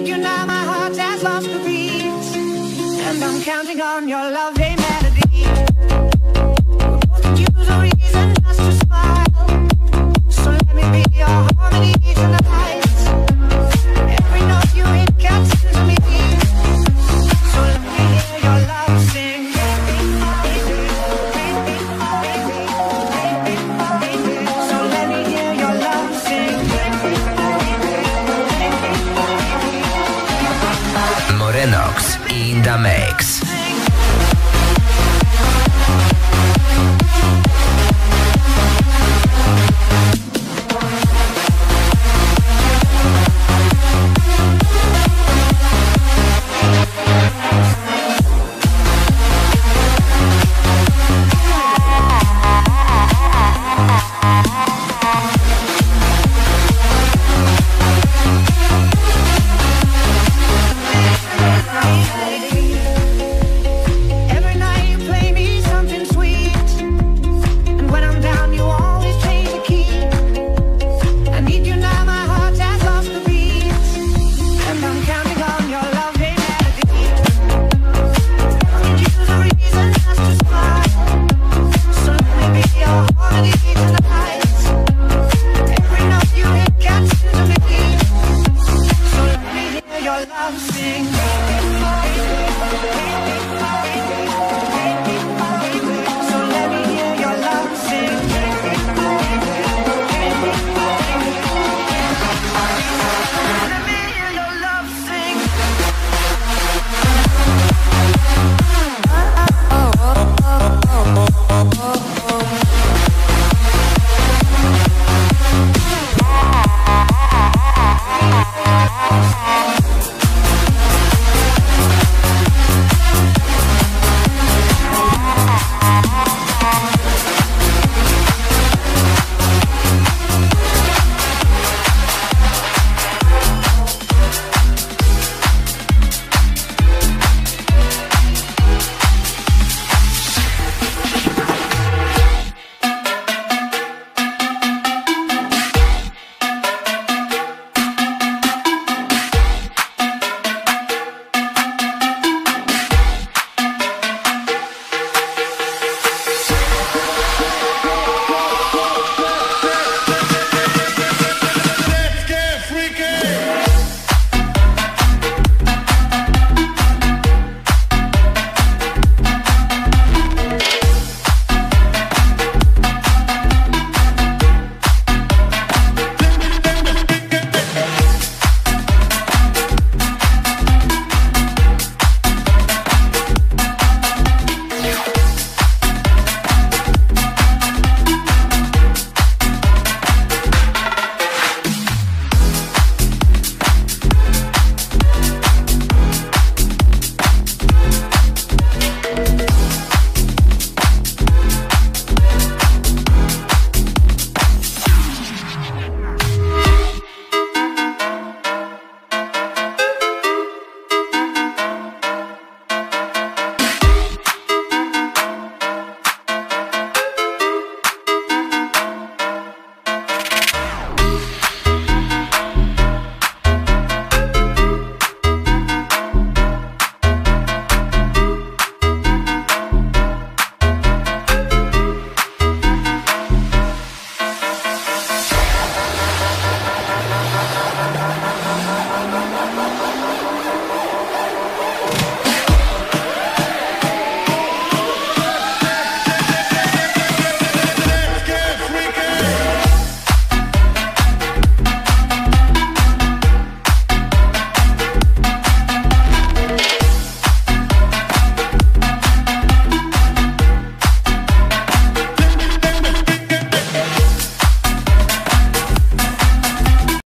need you now, my heart has lost the beat. And I'm counting on your lovely melody. Morenox in the mix.